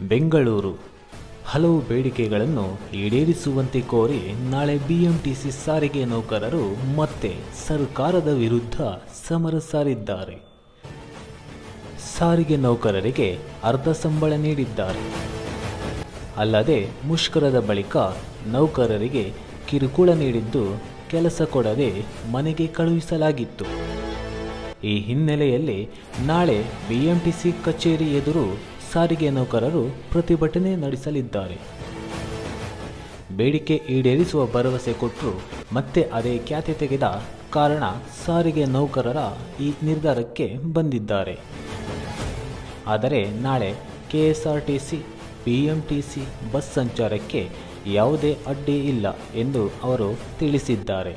ಬೆಂಗಳೂರು. ಹಲವು ಬೇಡಿಕೆಗಳನ್ನು ಈಡೇರಿಸುವಂತೆ ಕೋರಿ ನಾಳೆ ಬಿಎಂಟಿಸಿ ಸಾರಿಗೆ ನೌಕರರು ಮತ್ತೆ ಸರ್ಕಾರದ ವಿರುದ್ಧ ಸಮರ ಸಾರಿದ್ದಾರೆ. ಸಾರಿಗೆ ನೌಕರರಿಗೆ ಅರ್ಧ ಸಂಬಳ ನೀಡಿದ್ದಾರೆ. ಅಲ್ಲದೆ ಮುಷ್ಕರದ ಬಳಿಕ ನೌಕರರಿಗೆ ಕಿರುಕುಳ ನೀಡಿದ್ದು ಕೆಲಸ ಕೊಡದೆ ಮನೆಗೆ ಕಳುಹಿಸಲಾಗಿತ್ತು. ಈ ಹಿನ್ನೆಲೆಯಲ್ಲಿ ನಾಳೆ ಬಿಎಂಟಿಸಿ ಕಚೇರಿ ಎದುರು ಸಾರಿಗೆ ನೌಕರರು ಪ್ರತಿಭಟನೆ ನಡೆಸಲಿದ್ದಾರೆ. ಬೇಡಿಕೆ ಈಡೇರಿಸುವ ಭರವಸೆ ಕೊಟ್ಟರು, ಮತ್ತೆ ಅದೇ ಖ್ಯಾತಿ ತೆಗೆದ ಕಾರಣ ಸಾರಿಗೆ ನೌಕರರ ಈ ನಿರ್ಧಾರಕ್ಕೆ ಬಂದಿದ್ದಾರೆ. ಆದರೆ ನಾಳೆ ಕೆಎಸ್ಆರ್ಟಿಸಿ, ಬಿಎಂಟಿಸಿ ಬಸ್ ಸಂಚಾರಕ್ಕೆ ಯಾವುದೇ ಅಡ್ಡಿ ಇಲ್ಲ ಎಂದು ಅವರು ತಿಳಿಸಿದ್ದಾರೆ.